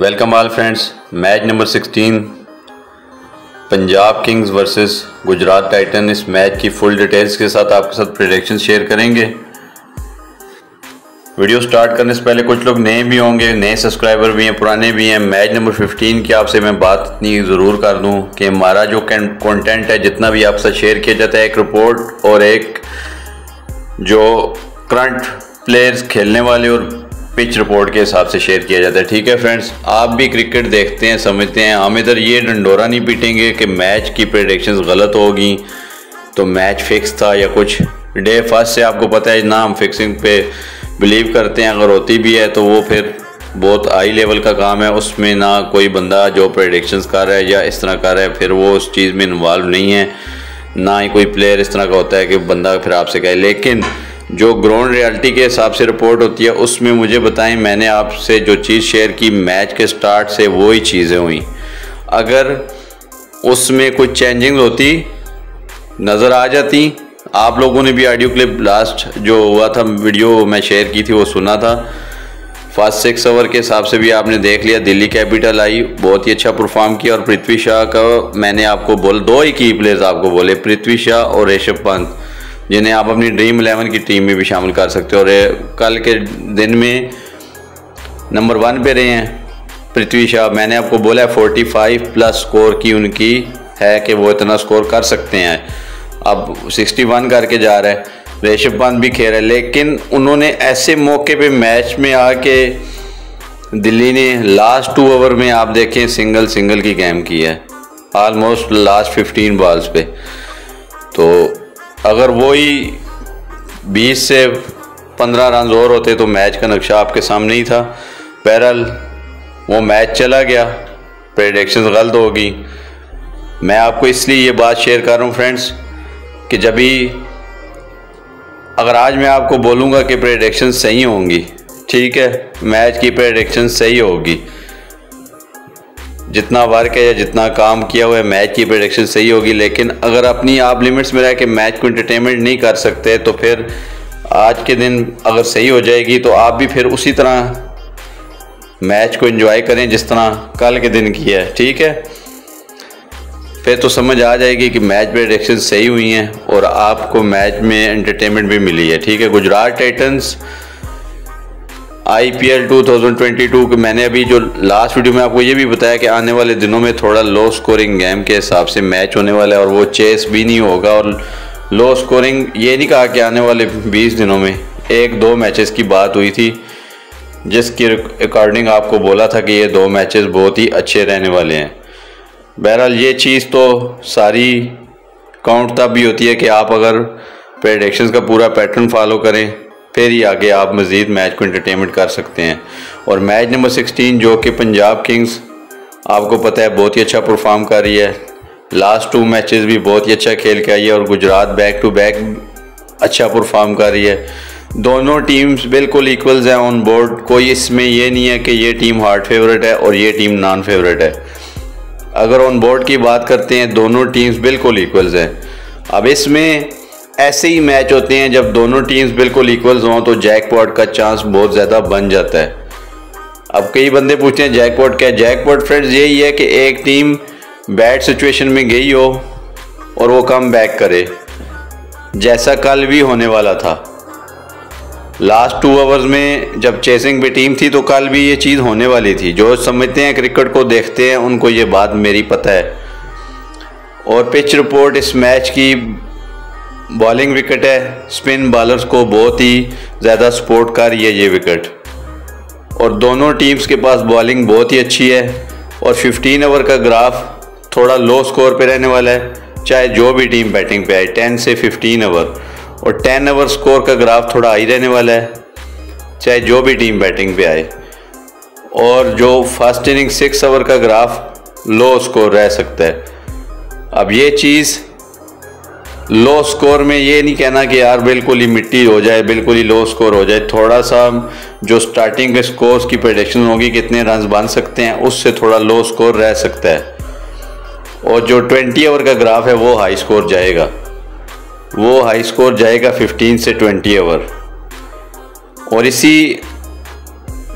Welcome all friends match number 16 Punjab Kings versus Gujarat Titan इस match की full details के साथ आपके साथ प्रिडिक्शन शेयर करेंगे। वीडियो स्टार्ट करने से पहले कुछ लोग नए भी होंगे, नए सब्सक्राइबर भी हैं, पुराने भी हैं। मैच नंबर 15 की आपसे मैं बात इतनी ज़रूर कर दूँ कि हमारा जो कंटेंट है, जितना भी आपसे शेयर किया जाता है, एक रिपोर्ट और एक जो करंट प्लेयर्स खेलने वाले और पिच रिपोर्ट के हिसाब से शेयर किया जाता है। ठीक है फ्रेंड्स आप भी क्रिकेट देखते हैं, समझते हैं। हम इधर ये डंडोरा नहीं पीटेंगे कि मैच की प्रडिक्शंस गलत होगी। तो मैच फिक्स था या कुछ? डे फ़र्स्ट से आपको पता है, ना हम फिक्सिंग पे बिलीव करते हैं। अगर होती भी है तो वो फिर बहुत हाई लेवल का काम है। उसमें ना कोई बंदा जो प्रडिक्शंस कर रहा है या इस तरह कर रहा है, फिर वो उस चीज़ में इन्वॉल्व नहीं है। ना ही कोई प्लेयर इस तरह का होता है कि बंदा फिर आपसे कहे। लेकिन जो ग्राउंड रियलिटी के हिसाब से रिपोर्ट होती है, उसमें मुझे बताएँ, मैंने आपसे जो चीज़ शेयर की मैच के स्टार्ट से वही चीज़ें हुई। अगर उसमें कुछ चेंजिंग होती, नज़र आ जाती, आप लोगों ने भी ऑडियो क्लिप लास्ट जो हुआ था वीडियो मैं शेयर की थी, वो सुना था। फ़र्स्ट सिक्स ओवर के हिसाब से भी आपने देख लिया, दिल्ली कैपिटल आई, बहुत ही अच्छा परफॉर्म किया, और पृथ्वी शाह का मैंने आपको बोल, दो ही की प्लेयर्स आपको बोले, पृथ्वी शाह और ऋषभ पंत। जिन्हें आप अपनी ड्रीम इलेवन की टीम में भी शामिल कर सकते हो। और कल के दिन में नंबर वन पे रहे हैं पृथ्वी शाह। मैंने आपको बोला है फोर्टी फाइव प्लस स्कोर की उनकी है कि वो इतना स्कोर कर सकते हैं। अब सिक्सटी वन करके जा रहा है। ऋषभ पंत भी खेल रहे हैं। लेकिन उन्होंने ऐसे मौके पे मैच में आके दिल्ली ने लास्ट टू ओवर में आप देखें सिंगल सिंगल की गेम की है। ऑलमोस्ट लास्ट फिफ्टीन बॉल्स पे। तो अगर वही 20 से 15 रन और होते तो मैच का नक्शा आपके सामने ही था। पैरल वो मैच चला गया। प्रडिक्शन गलत होगी। मैं आपको इसलिए ये बात शेयर कर रहा हूँ फ्रेंड्स कि जब भी अगर आज मैं आपको बोलूँगा कि प्रडिक्शन सही होंगी, ठीक है मैच की प्रडिक्शन सही होगी जितना वर्क है या जितना काम किया हुआ है मैच की प्रोडिक्शन सही होगी, लेकिन अगर अपनी आप लिमिट्स में रह के मैच को इंटरटेनमेंट नहीं कर सकते तो फिर आज के दिन अगर सही हो जाएगी तो आप भी फिर उसी तरह मैच को एंजॉय करें जिस तरह कल के दिन किया है, ठीक है? फिर तो समझ आ जाएगी कि मैच प्रेडिक्शन सही हुई हैं और आपको मैच में एंटरटेनमेंट भी मिली है, ठीक है? Gujarat Titans I P L two thousand twenty two के मैंने अभी जो लास्ट वीडियो में आपको ये भी बताया कि आने वाले दिनों में थोड़ा लो स्कोरिंग गेम के हिसाब से मैच होने वाला है और वो चेस भी नहीं होगा और लो स्कोरिंग ये नहीं कहा कि आने वाले 20 दिनों में एक दो मैचेस की बात हुई थी, जिसके अकॉर्डिंग आपको बोला था कि ये दो मैचेस बहुत ही अच्छे रहने वाले हैं। बहरहाल ये चीज़ तो सारी काउंट तब भी होती है कि आप अगर प्रडिक्शंस का पूरा पैटर्न फॉलो करें फिर ही आगे आप मज़ीद मैच को इंटरटेनमेंट कर सकते हैं। और मैच नंबर 16 जो कि पंजाब किंग्स, आपको पता है बहुत ही अच्छा परफॉर्म कर रही है। लास्ट टू मैचेस भी बहुत ही अच्छा खेल के आई है और गुजरात बैक टू बैक अच्छा परफॉर्म कर रही है। दोनों टीम्स बिल्कुल इक्वल्स हैं ऑन बोर्ड कोई इसमें यह नहीं है कि ये टीम हार्ड फेवरेट है और ये टीम नॉन फेवरेट है। अगर ऑन बोर्ड की बात करते हैं, दोनों टीम्स बिल्कुल इक्वल्स हैं। अब इसमें ऐसे ही मैच होते हैं, जब दोनों टीम्स बिल्कुल इक्वल्स हों तो जैकपॉट का चांस बहुत ज़्यादा बन जाता है। अब कई बंदे पूछते हैं जैकपॉट क्या जैकपॉट फ्रेंड्स यही है कि एक टीम बैड सिचुएशन में गई हो और वो कम बैक करे। जैसा कल भी होने वाला था। लास्ट टू आवर्स में जब चेसिंग भी टीम थी तो कल भी ये चीज़ होने वाली थी। जो समझते हैं क्रिकेट को देखते हैं, उनको ये बात मेरी पता है। और पिच रिपोर्ट इस मैच की बॉलिंग विकेट है। स्पिन बॉलर्स को बहुत ही ज़्यादा सपोर्ट कर रही है ये विकेट। और दोनों टीम्स के पास बॉलिंग बहुत ही अच्छी है। और 15 ओवर का ग्राफ थोड़ा लो स्कोर पे रहने वाला है। चाहे जो भी टीम बैटिंग पे आए 10 से 15 ओवर और 10 ओवर स्कोर का ग्राफ थोड़ा हाई रहने वाला है। चाहे जो भी टीम बैटिंग पे आए। और जो फ़र्स्ट इनिंग सिक्स ओवर का ग्राफ लो स्कोर रह सकता है। अब ये चीज़ लो स्कोर में ये नहीं कहना कि यार बिल्कुल ही मिट्टी हो जाए, बिल्कुल ही लो स्कोर हो जाए। थोड़ा सा जो स्टार्टिंग के स्कोर्स की प्रडिक्शन होगी कितने रन बन सकते हैं, उससे थोड़ा लो स्कोर रह सकता है। और जो 20 ओवर का ग्राफ है, वो हाई स्कोर जाएगा। वो हाई स्कोर जाएगा 15 से 20 ओवर और इसी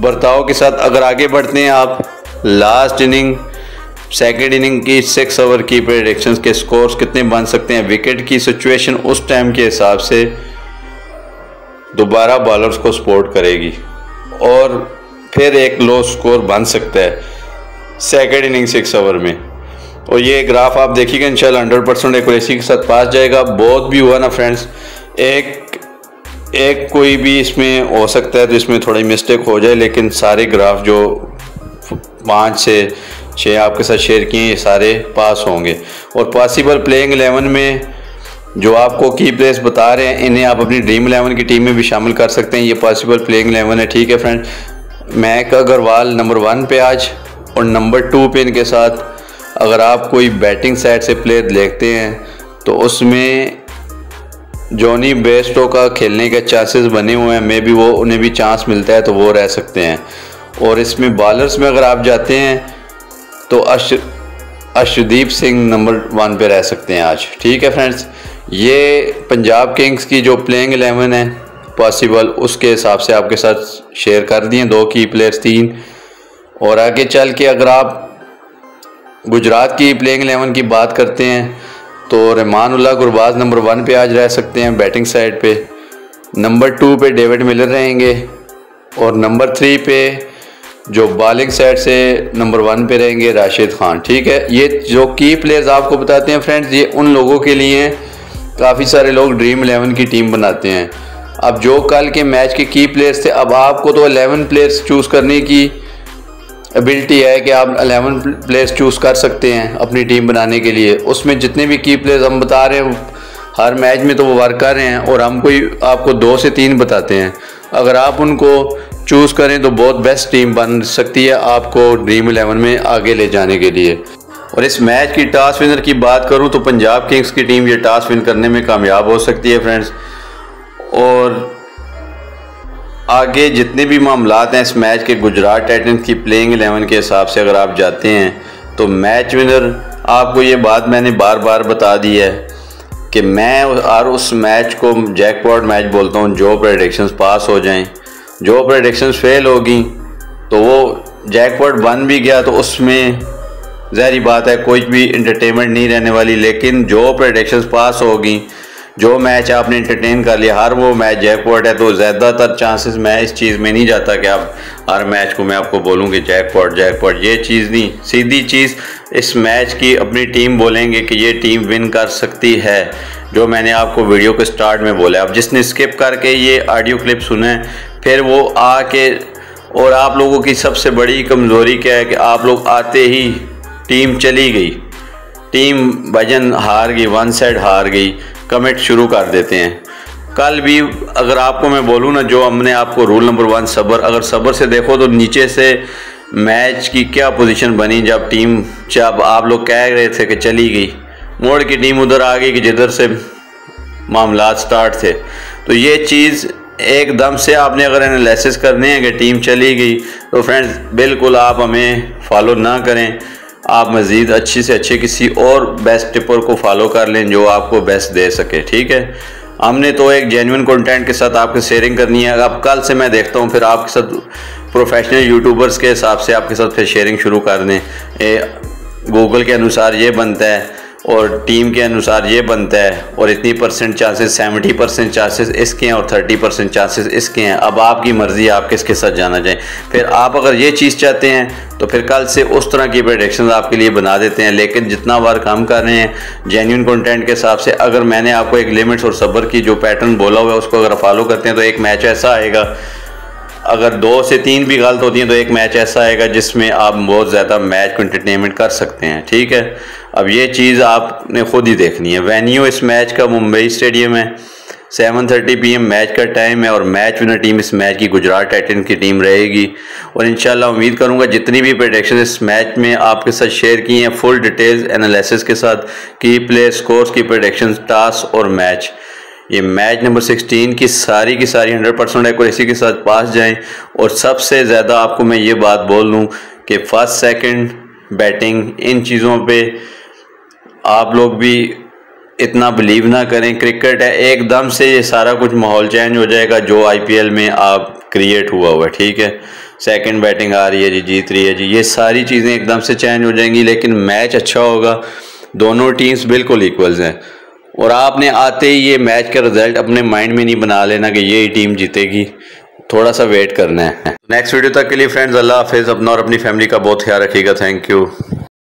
बर्ताव के साथ अगर आगे बढ़ते हैं आप लास्ट इनिंग सेकेंड इनिंग की सिक्स ओवर की प्रडिक्शंस के स्कोर्स कितने बन सकते हैं? विकेट की सिचुएशन उस टाइम के हिसाब से दोबारा बॉलर्स को सपोर्ट करेगी। और फिर एक लो स्कोर बन सकता है सेकेंड इनिंग सिक्स ओवर में। और ये ग्राफ आप देखिएगा, इंशाल्लाह हंड्रेड परसेंट एक्यूरेसी के साथ पास जाएगा। बहुत भी हुआ ना फ्रेंड्स एक एक कोई भी इसमें हो सकता है तो इसमें थोड़ी मिस्टेक हो जाए, लेकिन सारे ग्राफ जो पाँच से छः आपके साथ शेयर किए, ये सारे पास होंगे। और पॉसिबल प्लेइंग एलेवन में जो आपको की प्लेस बता रहे हैं, इन्हें आप अपनी ड्रीम एलेवन की टीम में भी शामिल कर सकते हैं। ये पॉसिबल प्लेइंग एलेवन है, ठीक है friend Mayank Agarwal number one पे आज, और नंबर टू पे इनके साथ अगर आप कोई बैटिंग साइड से प्लेयर देखते हैं तो उसमें जॉनी बेस्टो का खेलने के चांसेस बने हुए हैं। मे भी वो, उन्हें भी चांस मिलता है तो वो रह सकते हैं। और इसमें बॉलर्स में अगर आप जाते हैं तो अश, अशदीप सिंह नंबर वन पे रह सकते हैं आज। ठीक है फ्रेंड्स, ये पंजाब किंग्स की जो प्लेइंग एलेवन है पॉसिबल उसके हिसाब से आपके साथ शेयर कर दिए दो की प्लेयर्स तीन। और आगे चल के अगर आप गुजरात की प्लेइंग एलेवन की बात करते हैं तो रहमान गुरबाज नंबर वन पे आज रह सकते हैं बैटिंग साइड पे। नंबर टू पे डेविड मिलर रहेंगे। और नंबर थ्री पे जो बॉलिंग साइड से नंबर वन पे रहेंगे राशिद खान, ठीक है? ये जो की प्लेयर्स आपको बताते हैं फ्रेंड्स ये उन लोगों के लिए काफ़ी सारे लोग ड्रीम एलेवन की टीम बनाते हैं। अब जो कल के मैच के की प्लेयर्स थे, अब आपको तो अलेवन प्लेयर्स चूज़ करने की एबिलिटी है कि आप अलेवन प्लेयर्स चूज़ कर सकते हैं अपनी टीम बनाने के लिए। उसमें जितने भी की प्लेयर्स हम बता रहे हैं, हर मैच में तो वो वर्क कर रहे हैं और हम कोई आपको दो से तीन बताते हैं। अगर आप उनको चूज़ करें तो बहुत बेस्ट टीम बन सकती है आपको ड्रीम इलेवन में आगे ले जाने के लिए। और इस मैच की टॉस विनर की बात करूँ तो पंजाब किंग्स की टीम ये टॉस विन करने में कामयाब हो सकती है फ्रेंड्स और आगे जितने भी मामला हैं इस मैच के गुजरात टाइटन की प्लेइंग एलेवन के हिसाब से अगर आप जाते हैं तो मैच विनर आपको ये बात मैंने बार बार बता दी है कि मैं और उस मैच को जैकपॉट मैच बोलता हूँ, जो प्रडिक्शंस पास हो जाएँ। जो प्रडिक्शंस फेल होगी तो वो जैकवर्ड बन भी गया तो उसमें जहरी बात है, कोई भी इंटरटेनमेंट नहीं रहने वाली। लेकिन जो प्रडिक्शंस पास होगी, जो मैच आपने इंटरटेन कर लिया, हर वो मैच जैकपॉट है तो ज़्यादातर चांसेस मैं इस चीज़ में नहीं जाता कि आप हर मैच को मैं आपको बोलूँ कि जैकपॉट जैकपॉट ये चीज़ नहीं। सीधी चीज़, इस मैच की अपनी टीम बोलेंगे कि ये टीम विन कर सकती है, जो मैंने आपको वीडियो के स्टार्ट में बोला अब जिसने स्किप करके ये ऑडियो क्लिप सुने फिर वो आके और आप लोगों की सबसे बड़ी कमज़ोरी क्या है कि आप लोग आते ही टीम चली गई। टीम भजन हार गई वन साइड हार गई कमेंट शुरू कर देते हैं। कल भी अगर आपको मैं बोलूँ ना, जो हमने आपको रूल नंबर वन सबर, अगर सबर से देखो तो नीचे से मैच की क्या पोजीशन बनी जब टीम जब आप लोग कह रहे थे कि चली गई। मोड़ की टीम उधर आ गई कि जिधर से मामला स्टार्ट थे। तो ये चीज़ एकदम से आपने अगर एनालिसिस करने हैं कि टीम चली गई तो फ्रेंड्स बिल्कुल आप हमें फॉलो ना करें। आप मज़ीद अच्छी से अच्छे किसी और बेस्ट टिपर को फॉलो कर लें जो आपको बेस्ट दे सके, ठीक है? हमने तो एक जेन्यून कंटेंट के साथ आपकी शेयरिंग करनी है। अब कल से मैं देखता हूँ, फिर आपके साथ प्रोफेशनल यूट्यूबर्स के हिसाब से आपके साथ फिर शेयरिंग शुरू कर दें गूगल के अनुसार ये बनता है और टीम के अनुसार ये बनता है और इतनी percent chances, seventy percent chances इसके हैं और थर्टी परसेंट चांसेस इसके हैं। अब आपकी मर्ज़ी, आप किसके साथ जाना चाहें। फिर आप अगर ये चीज़ चाहते हैं तो फिर कल से उस तरह की प्रडिक्शन आपके लिए बना देते हैं। लेकिन जितना बार काम कर रहे हैं जेन्यून कंटेंट के हिसाब से अगर मैंने आपको एक लिमिट्स और सब्र की जो पैटर्न बोला हुआ है, उसको अगर फॉलो करते हैं तो एक मैच ऐसा आएगा अगर दो से तीन भी गलत होती हैं तो एक मैच ऐसा आएगा जिसमें आप बहुत ज़्यादा मैच को इंटरटेनमेंट कर सकते हैं, ठीक है? अब ये चीज़ आपने खुद ही देखनी है। वेन्यू इस मैच का मुंबई स्टेडियम है। Seven thirty P M match का टाइम है और मैच विनर टीम इस मैच की गुजरात टाइटन की टीम रहेगी। और इंशाल्लाह उम्मीद करूँगा जितनी भी प्रडिक्शन इस मैच में आपके साथ शेयर की हैं फुल डिटेल्स एनालिसिस के साथ की प्ले स्कोर्स की प्रडिक्शन टास्क और मैच ये मैच नंबर 16 की सारी की सारी 100 परसेंट एक्यूरेसी के साथ पास जाएँ और सबसे ज़्यादा आपको मैं ये बात बोल लूँ कि फ़र्स्ट सेकंड बैटिंग इन चीज़ों पे आप लोग भी इतना बिलीव ना करें। क्रिकेट है, एकदम से ये सारा कुछ माहौल चेंज हो जाएगा जो आईपीएल में आप क्रिएट हुआ हुआ है, ठीक है? सेकंड बैटिंग आ रही है जी, जीत रही है जी। ये सारी चीज़ें एकदम से चेंज हो जाएँगी, लेकिन मैच अच्छा होगा। दोनों टीम्स बिल्कुल इक्वल्स हैं। और आपने आते ही ये मैच का रिज़ल्ट अपने माइंड में नहीं बना लेना कि ये टीम जीतेगी। थोड़ा सा वेट करना है। नेक्स्ट वीडियो तक के लिए फ्रेंड्स अल्लाह हाफिज़। अपना और अपनी फैमिली का बहुत ख्याल रखिएगा। Thank you